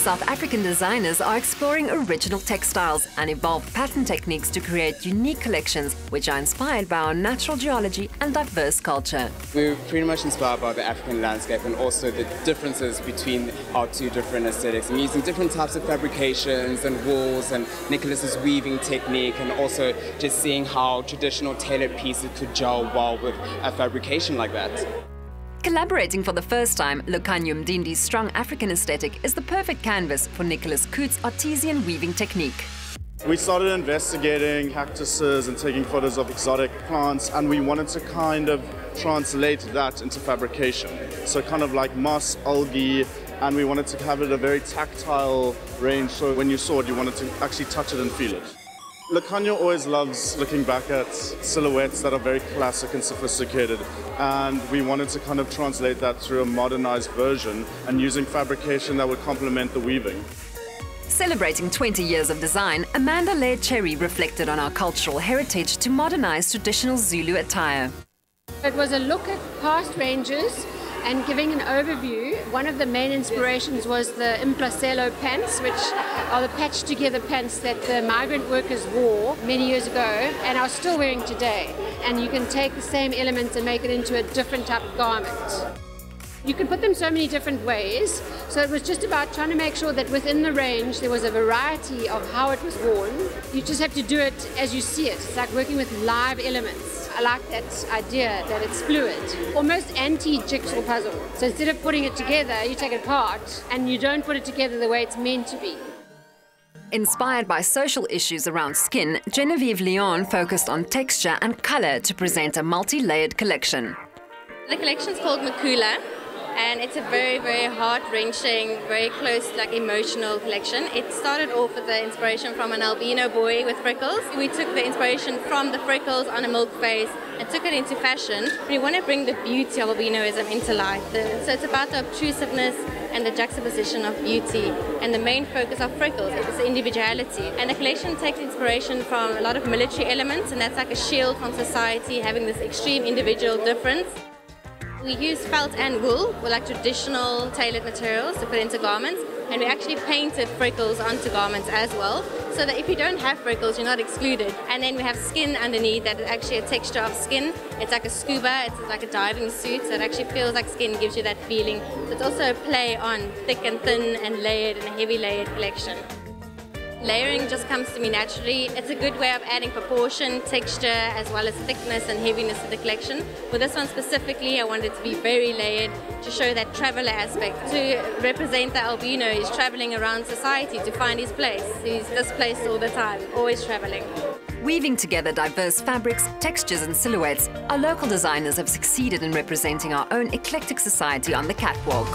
South African designers are exploring original textiles and evolved pattern techniques to create unique collections which are inspired by our natural geology and diverse culture. We're pretty much inspired by the African landscape and also the differences between our two different aesthetics. I'm using different types of fabrications and wools and Nicholas's weaving technique and also just seeing how traditional tailored pieces could gel well with a fabrication like that. Collaborating for the first time, Lukhanyo Mdindi's strong African aesthetic is the perfect canvas for Nicholas Coutts' artesian weaving technique. We started investigating cactuses and taking photos of exotic plants, and we wanted to kind of translate that into fabrication. So, kind of like moss, algae, and we wanted to have it a very tactile range so when you saw it, you wanted to actually touch it and feel it. Lukhanyo always loves looking back at silhouettes that are very classic and sophisticated, and we wanted to kind of translate that through a modernized version and using fabrication that would complement the weaving. Celebrating 20 years of design, Amanda Laird Cherry reflected on our cultural heritage to modernize traditional Zulu attire. It was a look at past ranges and giving an overview, one of the main inspirations was the Implacelo pants, which are the patched together pants that the migrant workers wore many years ago and are still wearing today. And you can take the same elements and make it into a different type of garment. You can put them so many different ways. So it was just about trying to make sure that within the range there was a variety of how it was worn. You just have to do it as you see it. It's like working with live elements. I like that idea that it's fluid, almost anti-jigsaw puzzle. So instead of putting it together, you take it apart and you don't put it together the way it's meant to be. Inspired by social issues around skin, Jenevieve Lyons focused on texture and color to present a multi-layered collection. The collection is called Makula and it's a very, very heart-wrenching, very close, like emotional collection. It started off with the inspiration from an albino boy with freckles. We took the inspiration from the freckles on a milk face and took it into fashion. We want to bring the beauty of albinoism into life. So it's about the obtrusiveness and the juxtaposition of beauty and the main focus of freckles is individuality and the collection takes inspiration from a lot of military elements and that's like a shield from society having this extreme individual difference we use felt and wool, or like traditional tailored materials to put into garments, and we actually painted freckles onto garments as well, so that if you don't have freckles, you're not excluded. And then we have skin underneath that is actually a texture of skin. It's like a scuba, it's like a diving suit, so it actually feels like skin, gives you that feeling. It's also a play on thick and thin and layered and a heavy layered collection. Layering just comes to me naturally. It's a good way of adding proportion, texture, as well as thickness and heaviness to the collection. With this one specifically, I wanted to be very layered to show that traveler aspect. To represent that albino, is traveling around society to find his place. He's displaced all the time, always traveling. Weaving together diverse fabrics, textures and silhouettes, our local designers have succeeded in representing our own eclectic society on the catwalk.